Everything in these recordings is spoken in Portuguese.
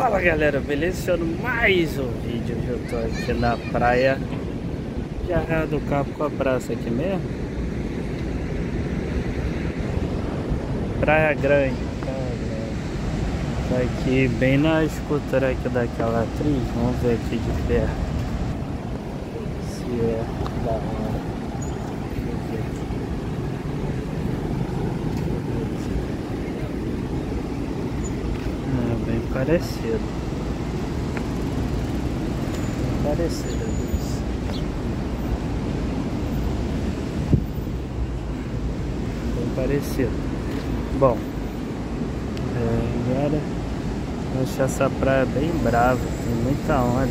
Fala galera, beleza? mais um vídeo. Eu tô aqui na praia de Arraia do Cabo com a praça aqui mesmo. Praia Grande. Tá aqui bem na escultura aqui daquela atriz. Vamos ver aqui de perto. Se é da parecido. Parecido isso. Bem parecido. Bom, é, agora acho essa praia bem brava, tem muita onda.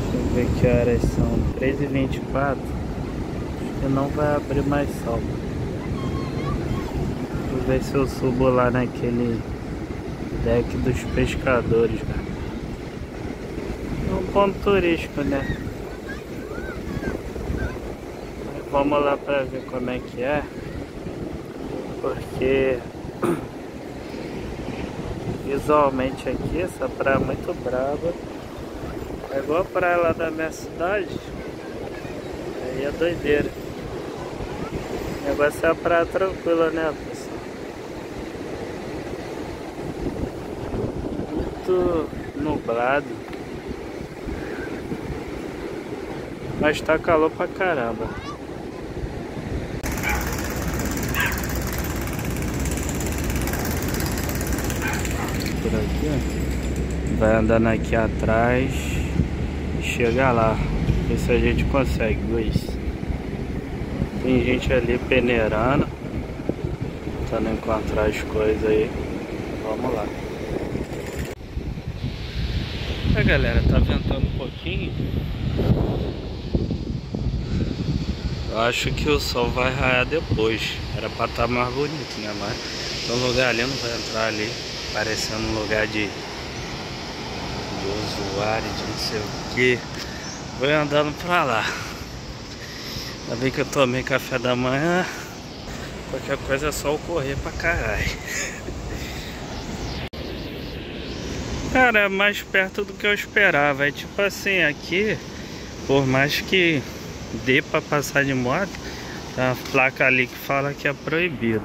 Deixa eu ver que horas são, 13h24. Acho que não vai abrir mais sol. Vou ver se eu subo lá naquele deck dos pescadores, cara. É um ponto turístico, né? Vamos lá pra ver como é que é. Porque visualmente aqui essa praia é muito brava. É igual a praia lá da minha cidade. Aí é doideira. O negócio é a praia tranquila, né? Muito nublado. Mas tá calor pra caramba. Por aqui, ó. Vai andando aqui atrás. Chega lá. Se a gente consegue, Luiz. Tem gente ali peneirando. Tentando encontrar as coisas aí. Vamos lá. Galera, tá ventando um pouquinho. Eu acho que o sol vai raiar depois. Era pra estar tá mais bonito, né? Mas um lugar ali, não vai entrar ali. Parecendo um lugar de De usuário, de não sei o que Vou andando pra lá. Ainda bem que eu tomei café da manhã. Qualquer coisa é só eu correr pra caralho Cara, é mais perto do que eu esperava. É tipo assim, aqui, por mais que dê pra passar de moto, tem uma placa ali que fala que é proibido.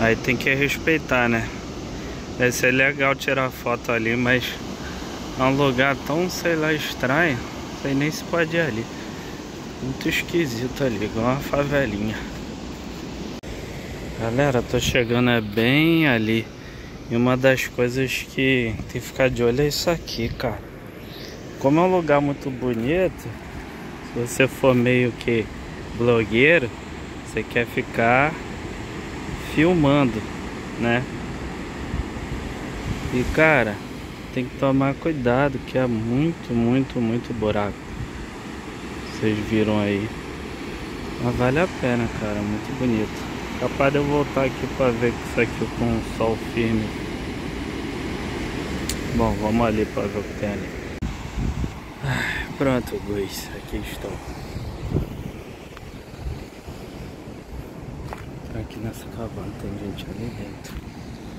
Aí tem que respeitar, né? Deve ser legal tirar foto ali, mas é um lugar tão, sei lá, estranho. Não sei nem se pode ir ali. Muito esquisito ali, igual uma favelinha. Galera, tô chegando é bem ali. E uma das coisas que tem que ficar de olho é isso aqui, cara. Como é um lugar muito bonito, se você for meio que blogueiro, você quer ficar filmando, né? E cara, tem que tomar cuidado que é muito, muito, muito buraco. Vocês viram aí. Mas vale a pena, cara, muito bonito. Capaz de eu voltar aqui para ver isso aqui com o sol firme. Bom, vamos ali para ver o que tem ali. pronto, Luiz, aqui estou. Aqui nessa cabana tem gente ali dentro.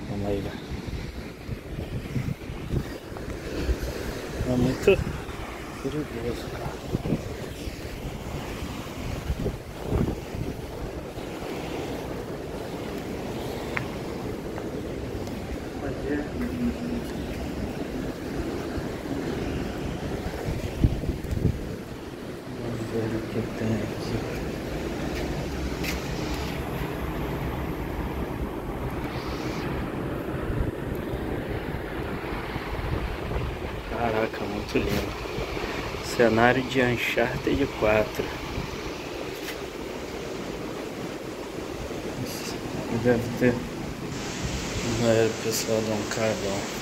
Vamos aí lá. É muito perigoso, cara. Caraca, muito lindo. Cenário de Uncharted 4. Deve ter. Não era o pessoal de um carvão.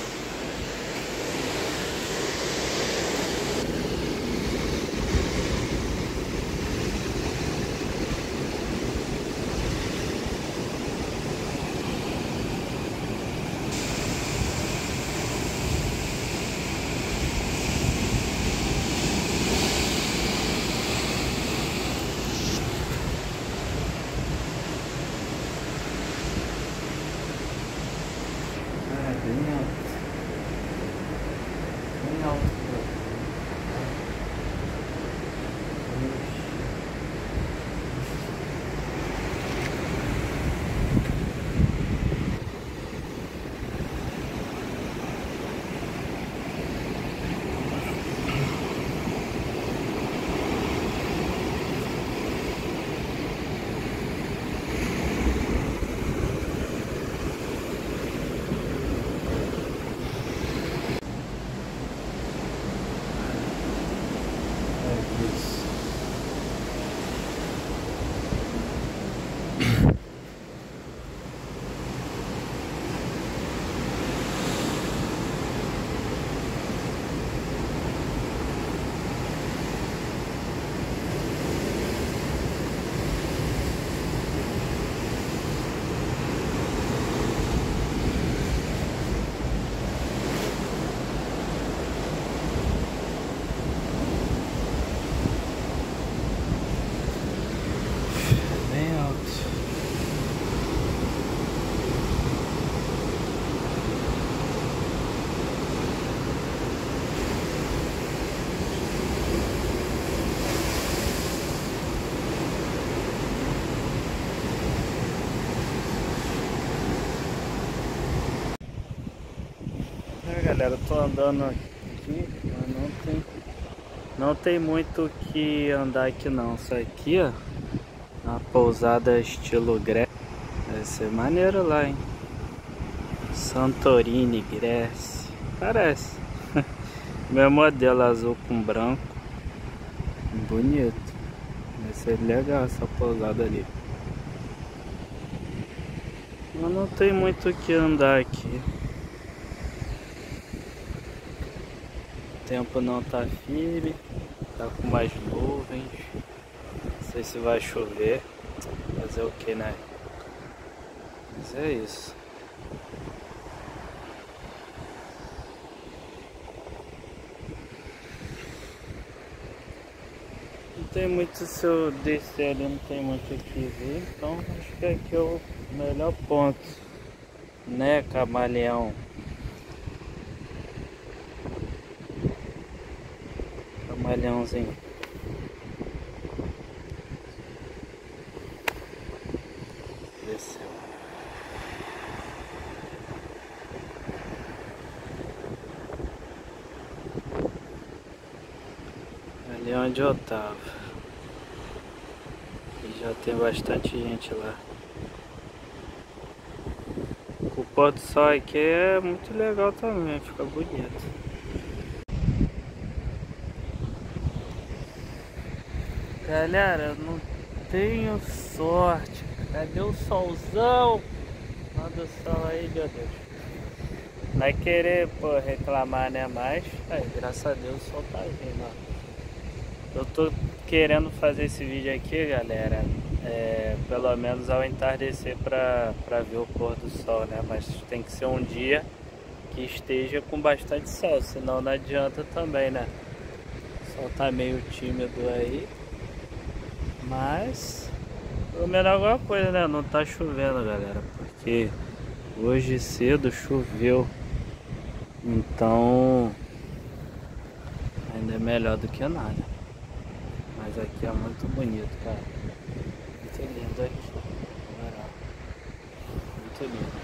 Galera, tô andando aqui, mas não tem não tem muito o que andar aqui não. Isso aqui, ó, uma pousada estilo Grécia. Vai ser maneiro lá, hein? Santorini, Grécia. Parece. Meu modelo azul com branco. Bonito. Vai ser legal essa pousada ali. Mas não tem muito o que andar aqui. Tempo não tá firme. Tá com mais nuvens. Não sei se vai chover. Fazer o que, né? Mas é isso. tem muito, se eu descer ali não tem muito o que ver, então acho que aqui é o melhor ponto, né camaleão? Camaleãozinho. Desceu. Ali onde eu tava já tem bastante gente lá. O pôr do sol aqui é muito legal também, fica bonito. Galera, não tenho sorte. Cadê o solzão? Manda o sol aí, meu Deus. Não é querer pô, reclamar, né? Mas, graças a Deus o sol tá vindo. Eu tô querendo fazer esse vídeo aqui, galera, é, pelo menos ao entardecer para ver o pôr do sol, né? Mas tem que ser um dia que esteja com bastante sol, senão não adianta também, né? O sol tá meio tímido aí, mas pelo menos alguma coisa, né? Não tá chovendo, galera, porque hoje cedo choveu, então ainda é melhor do que nada. Mas aqui é muito bonito, cara. Muito lindo aqui. Muito lindo.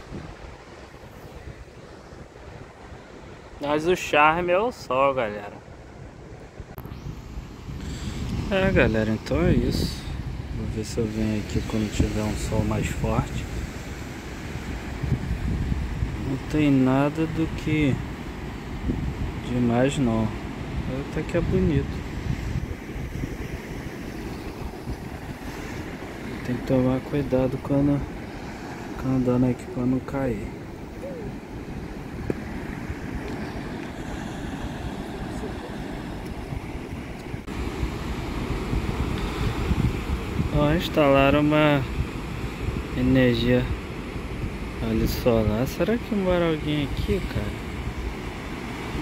Mas o charme é o sol, galera. É, galera, então é isso. Vou ver se eu venho aqui quando tiver um sol mais forte. Não tem nada do que demais não. Até que é bonito. Tem que tomar cuidado quando andando aqui para não cair. Instalaram uma energia ali solar. Será que mora alguém aqui, cara?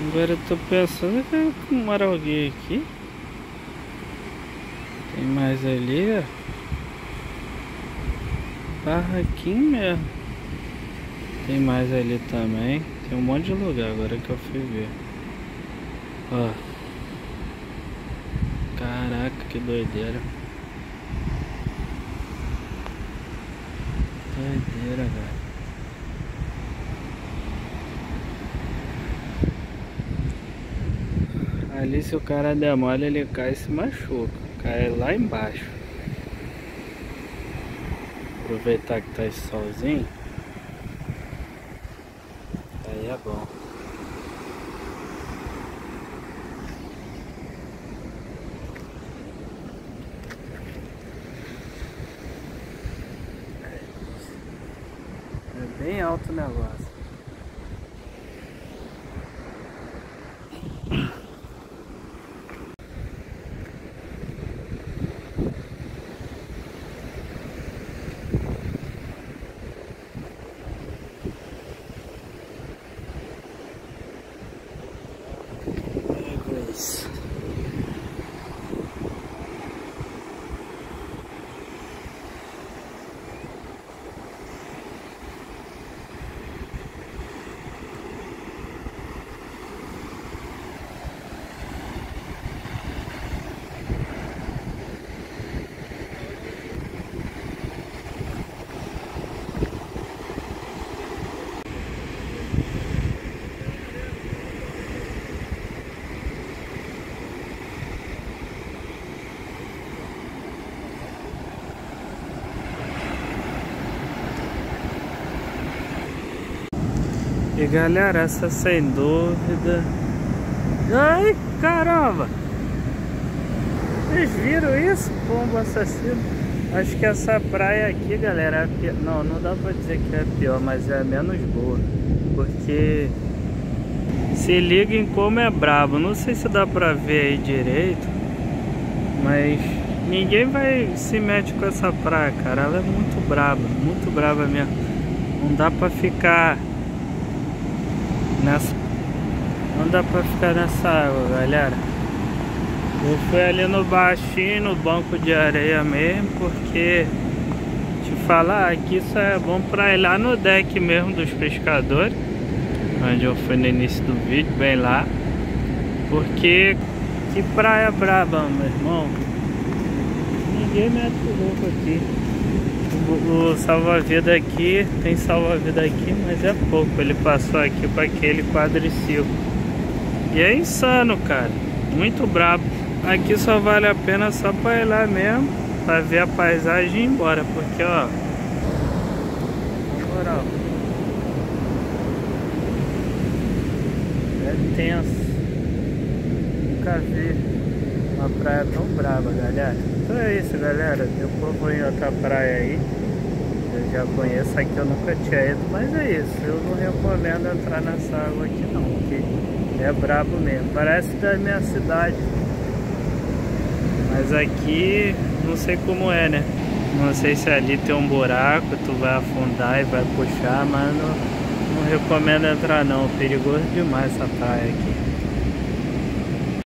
Agora eu tô pensando que mora alguém aqui. Tem mais ali, ó. Barraquinho mesmo. Tem mais ali também. Tem um monte de lugar agora que eu fui ver. Ó. Caraca, que doideira. Doideira, velho. Ali se o cara der mole, ele cai e se machuca. Cai lá embaixo. Aproveitar que tá esse solzinho. Aí é bom. É bem alto o negócio. Galera, essa sem dúvida. Ai, caramba! Vocês viram isso? Pombo assassino. Acho que essa praia aqui, galera, é não, não dá pra dizer que é pior, mas é menos boa. Porque se liga em como é brabo. Não sei se dá pra ver aí direito, mas ninguém vai se mete com essa praia, cara. Ela é muito braba, muito braba mesmo. Não dá pra ficar nessa. Não dá pra ficar nessa água, galera. Eu fui ali no baixinho, no banco de areia mesmo, porque te falar, aqui só é bom pra ir lá no deck mesmo dos pescadores, onde eu fui no início do vídeo, bem lá. Porque que praia braba, meu irmão. Ninguém o louco aqui. O, salva-vida aqui, tem salva-vida aqui, mas é pouco. Ele passou aqui para aquele quadriciclo. E é insano, cara. Muito brabo. Aqui só vale a pena só para ir lá mesmo, para ver a paisagem e ir embora, porque ó, moral, é tenso. Nunca vi uma praia tão brava, galera. Então é isso, galera. Vou em outra praia aí. Eu já conheço aqui, eu nunca tinha ido, mas é isso. Eu não recomendo entrar nessa água aqui não, porque é brabo mesmo. Parece da minha cidade. Mas aqui não sei como é, né? Não sei se ali tem um buraco, tu vai afundar e vai puxar, mas não, não recomendo entrar não. Perigoso demais essa praia aqui.